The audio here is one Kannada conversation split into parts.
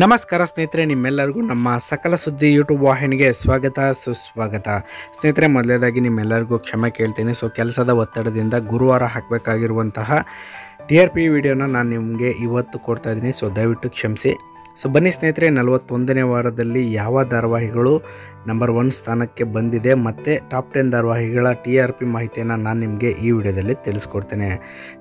ನಮಸ್ಕಾರ ಸ್ನೇಹಿತರೆ, ನಿಮ್ಮೆಲ್ಲರಿಗೂ ನಮ್ಮ ಸಕಲ ಸುದ್ದಿ ಯೂಟ್ಯೂಬ್ ವಾಹಿನಿಗೆ ಸ್ವಾಗತ, ಸುಸ್ವಾಗತ. ಸ್ನೇಹಿತರೆ ಮೊದಲೇದಾಗಿ ನಿಮ್ಮೆಲ್ಲರಿಗೂ ಕ್ಷಮೆ ಕೇಳ್ತೀನಿ. ಸೊ ಕೆಲಸದ ಒತ್ತಡದಿಂದ ಗುರುವಾರ ಹಾಕಬೇಕಾಗಿರುವಂತಹ ಟಿ ಆರ್ ಪಿ ವಿಡಿಯೋನ ನಾನು ನಿಮಗೆ ಇವತ್ತು ಕೊಡ್ತಾ ಇದ್ದೀನಿ. ಸೊ ದಯವಿಟ್ಟು ಕ್ಷಮಿಸಿ. ಸೊ ಬನ್ನಿ ಸ್ನೇಹಿತರೆ, ನಲವತ್ತೊಂದನೇ ವಾರದಲ್ಲಿ ಯಾವ ಧಾರಾವಾಹಿಗಳು ನಂಬರ್ ಒನ್ ಸ್ಥಾನಕ್ಕೆ ಬಂದಿದೆ. ಮತ್ತು ಟಾಪ್ ಟೆನ್ ಧಾರಾವಾಹಿಗಳ ಟಿ ಆರ್ ಪಿ ಮಾಹಿತಿಯನ್ನು ನಾನು ನಿಮಗೆ ಈ ವಿಡಿಯೋದಲ್ಲಿ ತಿಳಿಸ್ಕೊಡ್ತೇನೆ.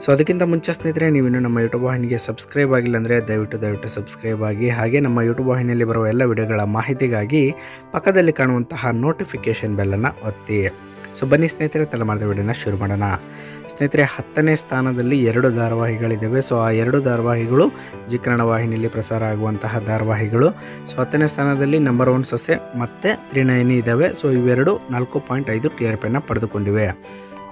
ಸೊ ಅದಕ್ಕಿಂತ ಮುಂಚೆ ಸ್ನೇಹಿತರೆ, ನೀವು ಇನ್ನೂ ನಮ್ಮ ಯೂಟ್ಯೂಬ್ ವಾಹಿನಿಗೆ ಸಬ್ಸ್ಕ್ರೈಬ್ ಆಗಿಲ್ಲ ಅಂದರೆ ದಯವಿಟ್ಟು ದಯವಿಟ್ಟು ಸಬ್ಸ್ಕ್ರೈಬ್ ಆಗಿ, ಹಾಗೆ ನಮ್ಮ ಯೂಟ್ಯೂಬ್ ವಾಹಿನಿಯಲ್ಲಿ ಬರುವ ಎಲ್ಲ ವಿಡಿಯೋಗಳ ಮಾಹಿತಿಗಾಗಿ ಪಕ್ಕದಲ್ಲಿ ಕಾಣುವಂತಹ ನೋಟಿಫಿಕೇಷನ್ ಬೆಲ್ಲನ್ನು ಒತ್ತಿ. ಸೊ ಬನ್ನಿ ಸ್ನೇಹಿತರೆ, ತಲೆ ಮಾಡಿದ ವಿಡಿಯೋನ ಶುರು ಮಾಡೋಣ. ಸ್ನೇಹಿತರೆ, ಹತ್ತನೇ ಸ್ಥಾನದಲ್ಲಿ ಎರಡು ಧಾರಾವಾಹಿಗಳಿದ್ದಾವೆ. ಸೊ ಆ ಎರಡು ಧಾರಾವಾಹಿಗಳು ಜಿಕ್ರಣ ವಾಹಿನಿಯಲ್ಲಿ ಪ್ರಸಾರ ಆಗುವಂತಹ ಧಾರಾವಾಹಿಗಳು. ಸೊ ಹತ್ತನೇ ಸ್ಥಾನದಲ್ಲಿ ನಂಬರ್ ಒನ್ ಸೊಸೆ ಮತ್ತು ತ್ರಿನಯನಿ ಇದ್ದಾವೆ. ಸೊ ಇವೆರಡು ನಾಲ್ಕು ಪಾಯಿಂಟ್ ಐದು ಟಿ ಆರ್ ಪಿಯನ್ನು ಪಡೆದುಕೊಂಡಿವೆ.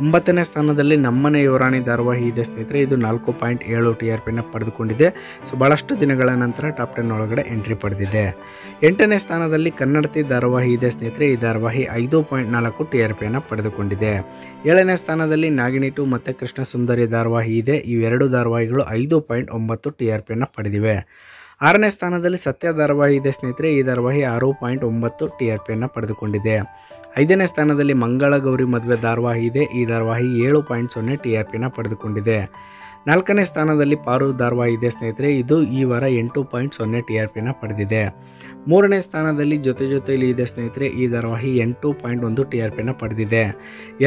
ಒಂಬತ್ತನೇ ಸ್ಥಾನದಲ್ಲಿ ನಮ್ಮನೆ ಯುವರಾಣಿ ಧಾರವಾಹಿ ಇದೆ, ಸ್ನೇಹಿತರೆ. ಇದು ನಾಲ್ಕು ಪಾಯಿಂಟ್ ಏಳು ಟಿ ಆರ್ ಪಿನ ಪಡೆದುಕೊಂಡಿದೆ. ಸೊ ಭಾಳಷ್ಟು ದಿನಗಳ ನಂತರ ಟಾಪ್ ಟೆನ್ ಒಳಗಡೆ ಎಂಟ್ರಿ ಪಡೆದಿದೆ. ಎಂಟನೇ ಸ್ಥಾನದಲ್ಲಿ ಕನ್ನಡತಿ ಧಾರವಾಹಿ ಇದೆ, ಸ್ನೇಹಿತರೆ. ಈ ಧಾರವಾಹಿ ಐದು ಪಾಯಿಂಟ್ ನಾಲ್ಕು ಟಿ ಆರ್ ಪಿಯನ್ನು ಪಡೆದುಕೊಂಡಿದೆ. ಏಳನೇ ಸ್ಥಾನದಲ್ಲಿ ನಾಗಿಣಿ ಟು ಮತ್ತು ಕೃಷ್ಣ ಸುಂದರಿ ಧಾರವಾಹಿ ಇದೆ. ಇವೆರಡು ಧಾರವಾಹಿಗಳು ಐದು ಪಾಯಿಂಟ್ ಒಂಬತ್ತು ಟಿ ಆರ್ ಪಿಯನ್ನು ಪಡೆದಿವೆ. ಆರನೇ ಸ್ಥಾನದಲ್ಲಿ ಸತ್ಯ ಧಾರಾವಾಹಿ ಇದೆ, ಸ್ನೇಹಿತರೆ. ಈ ಧಾರಾವಾಹಿ ಆರು ಪಾಯಿಂಟ್ ಒಂಬತ್ತು ಟಿ ಆರ್ ಪಿಯನ್ನು ಪಡೆದುಕೊಂಡಿದೆ. ಐದನೇ ಸ್ಥಾನದಲ್ಲಿ ಮಂಗಳ ಗೌರಿ ಮದುವೆ ಧಾರಾವಾಹಿ ಇದೆ. ಈ ಧಾರಾವಾಹಿ ಏಳು ಪಾಯಿಂಟ್ ಸೊನ್ನೆ ಟಿ ಆರ್ ಪಿನ ಪಡೆದುಕೊಂಡಿದೆ. ನಾಲ್ಕನೇ ಸ್ಥಾನದಲ್ಲಿ ಪಾರು ಧಾರಾವಾಹಿ ಇದೆ ಸ್ನೇಹಿತರೆ, ಇದು ಈ ವಾರ ಎಂಟು ಪಾಯಿಂಟ್ ಸೊನ್ನೆ ಟಿ ಆರ್ ಪಿನ ಪಡೆದಿದೆ. ಮೂರನೇ ಸ್ಥಾನದಲ್ಲಿ ಜೊತೆ ಜೊತೆಯಲ್ಲಿ ಇದೆ ಸ್ನೇಹಿತರೆ, ಈ ಧಾರಾವಾಹಿ ಎಂಟು ಪಾಯಿಂಟ್ ಒಂದು ಟಿ ಆರ್ ಪಿನ ಪಡೆದಿದೆ.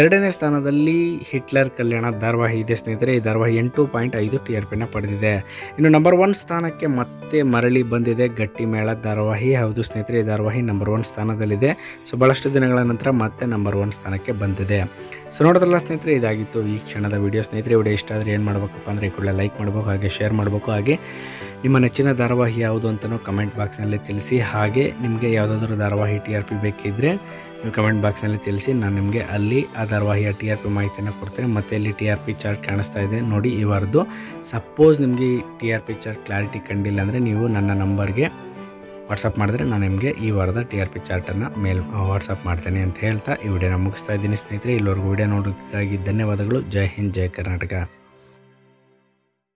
ಎರಡನೇ ಸ್ಥಾನದಲ್ಲಿ ಹಿಟ್ಲರ್ ಕಲ್ಯಾಣ ಧಾರಾವಾಹಿ ಇದೆ ಸ್ನೇಹಿತರೆ, ಈ ಧಾರಾವಾಹಿ ಎಂಟು ಪಾಯಿಂಟ್ ಐದು ಟಿ ಆರ್ ಪಿನ ಪಡೆದಿದೆ. ಇನ್ನು ನಂಬರ್ ಒನ್ ಸ್ಥಾನಕ್ಕೆ ಮತ್ತೆ ಮರಳಿ ಬಂದಿದೆ ಗಟ್ಟಿ ಮೇಳ ಧಾರಾವಾಹಿ. ಹೌದು ಸ್ನೇಹಿತರೆ, ಈ ಧಾರಾವಾಹಿ ನಂಬರ್ ಒನ್ ಸ್ಥಾನದಲ್ಲಿದೆ. ಸೊ ಭಾಳಷ್ಟು ದಿನಗಳ ನಂತರ ಮತ್ತೆ ನಂಬರ್ ಒನ್ ಸ್ಥಾನಕ್ಕೆ ಬಂದಿದೆ. ಸೊ ನೋಡಿದ್ರಲ್ಲ ಸ್ನೇಹಿತರೆ, ಇದಾಗಿತ್ತು ಈ ಕ್ಷಣದ ವಿಡಿಯೋ ಸ್ನೇಹಿತರೆ ವಿಡಿಯೋ ಇಷ್ಟ ಆದರೆ ಏನು ಮಾಡಬೇಕಪ್ಪ ಅಂದರೆ ಈ ಕೂಡಲೇ ಲೈಕ್ ಮಾಡಬೇಕು, ಹಾಗೆ ಶೇರ್ ಮಾಡಬೇಕು. ಹಾಗೆ ನಿಮ್ಮ ನೆಚ್ಚಿನ ಧಾರಾವಾಹಿ ಯಾವುದು ಅಂತಲೂ ಕಮೆಂಟ್ ಬಾಕ್ಸ್ನಲ್ಲಿ ತಿಳಿಸಿ. ಹಾಗೆ ನಿಮಗೆ ಯಾವುದಾದ್ರೂ ಧಾರಾವಾಹಿ ಟಿ ಆರ್ ಪಿ ಬೇಕಿದ್ದರೆ ನೀವು ಕಮೆಂಟ್ ಬಾಕ್ಸ್ನಲ್ಲಿ ತಿಳಿಸಿ. ನಾನು ನಿಮಗೆ ಅಲ್ಲಿ ಆ ಧಾರಾವಾಹಿಯ ಟಿ ಆರ್ ಪಿ ಮಾಹಿತಿಯನ್ನು ಕೊಡ್ತೇನೆ. ಮತ್ತು ಇಲ್ಲಿ ಟಿ ಆರ್ ಪಿ ಚಾರ್ಟ್ ಕಾಣಿಸ್ತಾ ಇದೆ ನೋಡಿ ಈ ವಾರದ್ದು. ಸಪೋಸ್ ನಿಮಗೆ T R P chart clarity ಕಂಡಿಲ್ಲ ಅಂದರೆ ನೀವು ನನ್ನ ನಂಬರ್ಗೆ ವಾಟ್ಸಪ್ ಮಾಡಿದ್ರೆ ನಾನು ನಿಮಗೆ ಈ ವಾರದ ಟಿ ಆರ್ ಪಿ ಚಾರ್ಟನ್ನು ಮೇಲ್ ವಾಟ್ಸಪ್ ಮಾಡ್ತೇನೆ ಅಂತ ಹೇಳ್ತಾ ಈ ವಿಡಿಯೋನ ಮುಗಿಸ್ತಾ ಇದ್ದೀನಿ ಸ್ನೇಹಿತರೆ. ಇಲ್ಲಿವರೆಗೂ ವಿಡಿಯೋ ನೋಡೋದಕ್ಕಾಗಿ ಧನ್ಯವಾದಗಳು. ಜೈ ಹಿಂದ್, ಜೈ ಕರ್ನಾಟಕ.